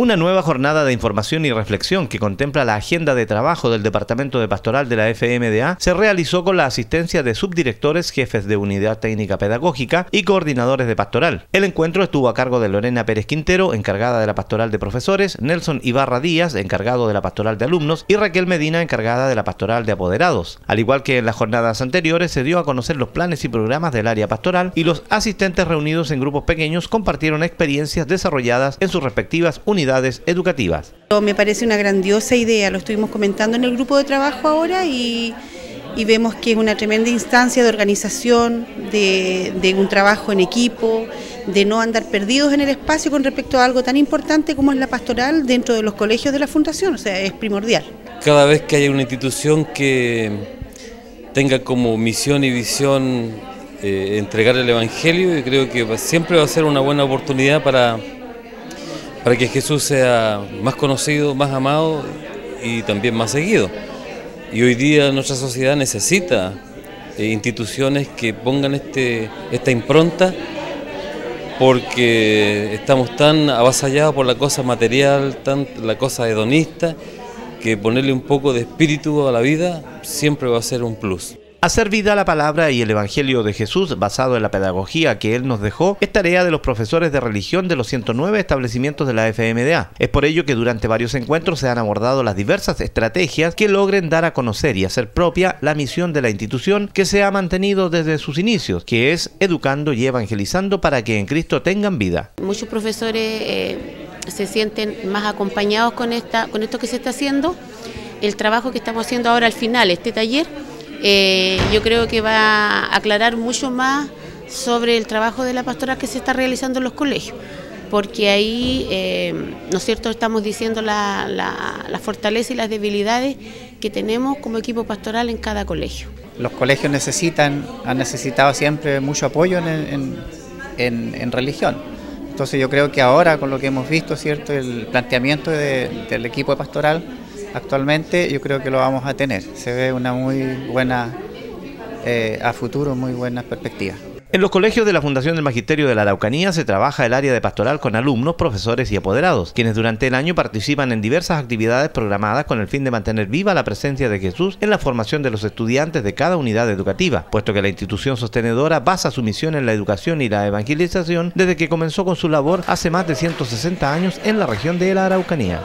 Una nueva jornada de información y reflexión que contempla la agenda de trabajo del Departamento de Pastoral de la FMDA se realizó con la asistencia de subdirectores, jefes de unidad técnica pedagógica y coordinadores de pastoral. El encuentro estuvo a cargo de Lorena Pérez Quintero, encargada de la pastoral de profesores, Nelson Ibarra Díaz, encargado de la pastoral de alumnos, y Raquel Medina, encargada de la pastoral de apoderados. Al igual que en las jornadas anteriores, se dio a conocer los planes y programas del área pastoral y los asistentes reunidos en grupos pequeños compartieron experiencias desarrolladas en sus respectivas unidades educativas. Me parece una grandiosa idea, lo estuvimos comentando en el grupo de trabajo ahora y, vemos que es una tremenda instancia de organización, de, un trabajo en equipo, de no andar perdidos en el espacio con respecto a algo tan importante como es la pastoral dentro de los colegios de la Fundación, o sea, es primordial. Cada vez que haya una institución que tenga como misión y visión eh, entregar el Evangelio, yo creo que siempre va a ser una buena oportunidad para para que Jesús sea más conocido, más amado y también más seguido. Y hoy día nuestra sociedad necesita eh, instituciones que pongan este, esta impronta porque estamos tan avasallados por la cosa material, tan, la cosa hedonista, que ponerle un poco de espíritu a la vida siempre va a ser un plus. Hacer vida la palabra y el Evangelio de Jesús basado en la pedagogía que Él nos dejó es tarea de los profesores de religión de los 109 establecimientos de la FMDA. Es por ello que durante varios encuentros se han abordado las diversas estrategias que logren dar a conocer y hacer propia la misión de la institución que se ha mantenido desde sus inicios, que es educando y evangelizando para que en Cristo tengan vida. Muchos profesores eh, se sienten más acompañados con, esta, con esto que se está haciendo. El trabajo que estamos haciendo ahora al final, este taller, eh, yo creo que va a aclarar mucho más sobre el trabajo de la pastora que se está realizando en los colegios, porque ahí, eh, ¿no es cierto?, estamos diciendo la, la, fortaleza y las debilidades que tenemos como equipo pastoral en cada colegio. Los colegios necesitan, han necesitado siempre mucho apoyo en, en, religión. Entonces yo creo que ahora con lo que hemos visto, ¿cierto?, el planteamiento del equipo pastoral, actualmente yo creo que lo vamos a tener. Se ve una muy buena, eh, a futuro, muy buena perspectiva. En los colegios de la Fundación del Magisterio de la Araucanía se trabaja el área de pastoral con alumnos, profesores y apoderados, quienes durante el año participan en diversas actividades programadas con el fin de mantener viva la presencia de Jesús en la formación de los estudiantes de cada unidad educativa, puesto que la institución sostenedora basa su misión en la educación y la evangelización desde que comenzó con su labor hace más de 160 años en la región de la Araucanía.